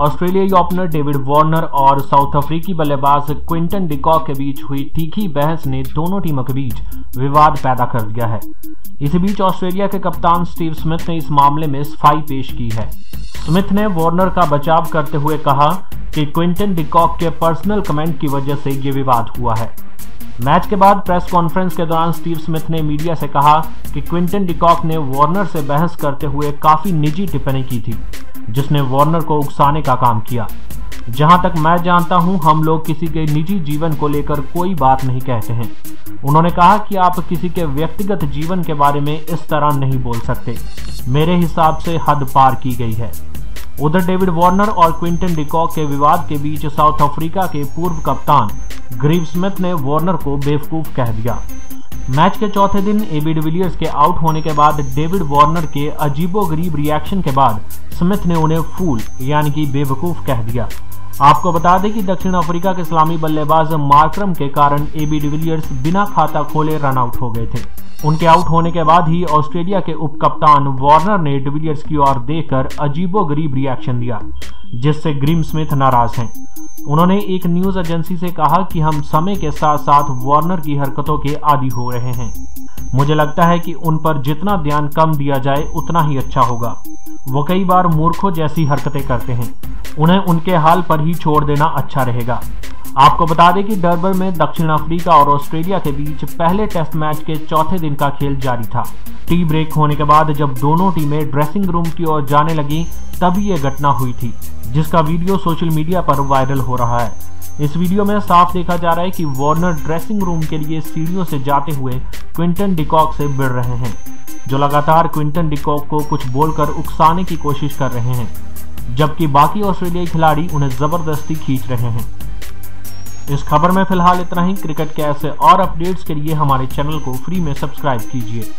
ऑस्ट्रेलियाई opener David Warner और south अफ्रीकी बल्लेबाज क्विंटन डिकॉक के बीच हुई तीखी बहस ने दोनों टीमों के बीच विवाद पैदा कर दिया है। इसी बीच ऑस्ट्रेलिया के कप्तान स्टीव स्मिथ ने इस मामले में सफ़ाई पेश की है। स्मिथ ने वार्नर का बचाव करते हुए कहा कि क्विंटन डिकॉक के पर्सनल कमेंट की वजह से ये विवाद हुआ है। मैच के बाद प्रेस कॉन्फ्रेंस के दौरान स्टीव स्मिथ ने मीडिया से कहा कि क्विंटन डिकॉक ने वार्नर से बहस करते हुए काफ़ी निजी टिप्पणी की थी, जिसने वार्नर को उकसाने का काम किया। जहाँ तक मैं जानता हूँ, हम लोग किसी के निजी जीवन को लेकर कोई बात नहीं कहते हैं। उन्होंने कहा कि आप किसी के व्यक्तिगत जीवन के बारे में इस तरह नहीं बोल सकते। मेरे हिसाब से हद पार की गई है। उधर डेविड वार्नर और क्विंटन डिकॉक के विवाद के बीच साउथ अफ्रीका के पूर्व कप्तान ग्रीव स्मिथ ने वार्नर को बेवकूफ़ कह दिया। मैच के चौथे दिन एबी डिविलियर्स के आउट होने के बाद डेविड वार्नर के अजीबो गरीब रिएक्शन के बाद स्मिथ ने उन्हें फूल यानी कि बेवकूफ़ कह दिया। आपको बता दें कि दक्षिण अफ्रीका के इस्लामी बल्लेबाज मार्क्रम के कारण एबी डिविलियर्स बिना खाता खोले रन आउट हो गए थे। उनके आउट होने के बाद ही ऑस्ट्रेलिया के उप कप्तान वार्नर ने डिविलियर्स की ओर देखकर अजीबो गरीब रिएक्शन दिया, जिससे ग्रीम स्मिथ नाराज़ हैं। उन्होंने एक न्यूज़ एजेंसी से कहा कि हम समय के साथ साथ वार्नर की हरकतों के आदि हो रहे हैं। मुझे लगता है कि उन पर जितना ध्यान कम दिया जाए, उतना ही अच्छा होगा। वो कई बार मूर्खों जैसी हरकतें करते हैं। उन्हें उनके हाल पर ही छोड़ देना अच्छा रहेगा। आपको बता दें कि डरबर में दक्षिण अफ्रीका और ऑस्ट्रेलिया के बीच पहले टेस्ट मैच के चौथे दिन का खेल जारी था। टी ब्रेक होने के बाद जब दोनों टीमें ड्रेसिंग रूम की ओर जाने लगी, तभी ये घटना हुई थी, जिसका वीडियो सोशल मीडिया पर वायरल हो रहा है। इस वीडियो में साफ़ देखा जा रहा है कि वार्नर ड्रेसिंग रूम के लिए सीढ़ियों से जाते हुए क्विंटन डिकॉक से भिड़ रहे हैं, जो लगातार क्विंटन डिकॉक को कुछ बोलकर उकसाने की कोशिश कर रहे हैं, जबकि बाकी ऑस्ट्रेलियाई खिलाड़ी उन्हें ज़बरदस्ती खींच रहे हैं। इस खबर में फ़िलहाल इतना ही। क्रिकेट के ऐसे और अपडेट्स के लिए हमारे चैनल को फ्री में सब्सक्राइब कीजिए।